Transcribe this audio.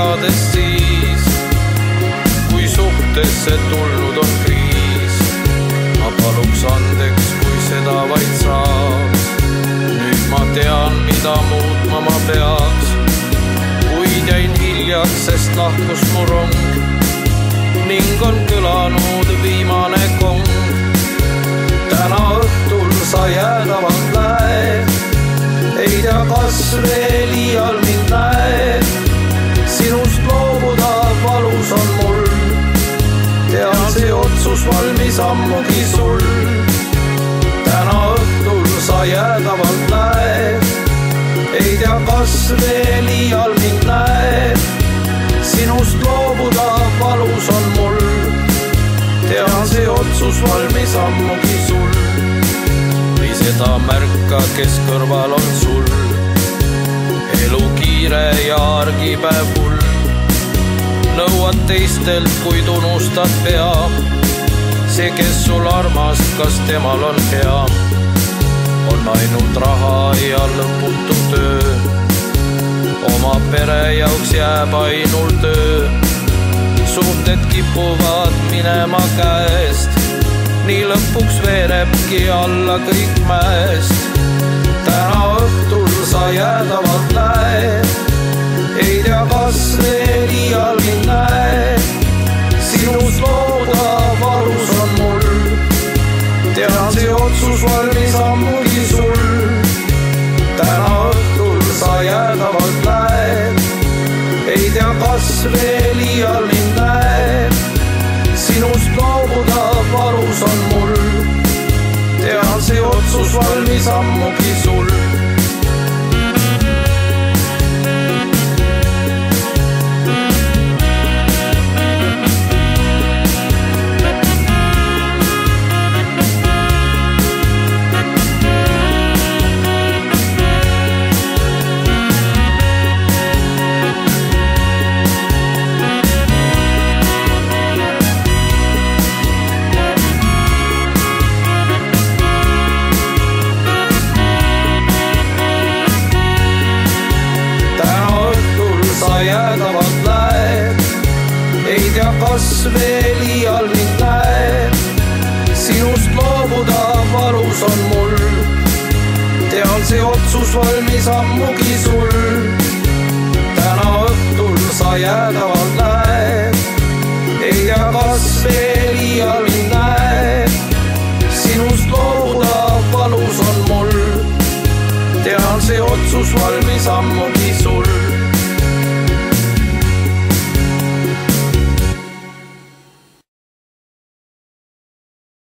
vigadest siis, kui suhtesse tulnud on kriis. ma paluks andeks, kui seda vaid saaks. nüüd ma tean, mida muutma ma peaks. kuid jäin hiljaks, sest lahkus mu rong ning on kõlanud viimane kong. täna õhtul sa jäädavalt lähed, ei tea, kas veel iial valmis ammugi sul. täna õhtul sa jäädavalt lähed, ei tea, kas veel iial mind näed sinust loobuda valus on mul. tean, see otsus valmis ammugi sul. või seda märka, kes kõrval on sul. elu kiire ja argipäev hull. nõuad teistelt, kuid unustad pea. See, kes sul armas, kas temal on hea? on ainult raha ja lõputu töö oma pere jaoks jääb ainult töö. suhted kipuvad minema käest, nii lõpuks veerebki alla kõik mäest. täna kas veel iial mind näed. sinust loobuda valus on mul, tean see otsus valmis ammugi tea, kas veel iial mind näed. sinust loobuda valus on mul. tean, see otsus valmis ammugi sul. täna õhtul sa jäädavalt lähed. ei tea, kas veel iial mind näed. sinust loobuda valus on mul. tean, see otsus valmis ammugi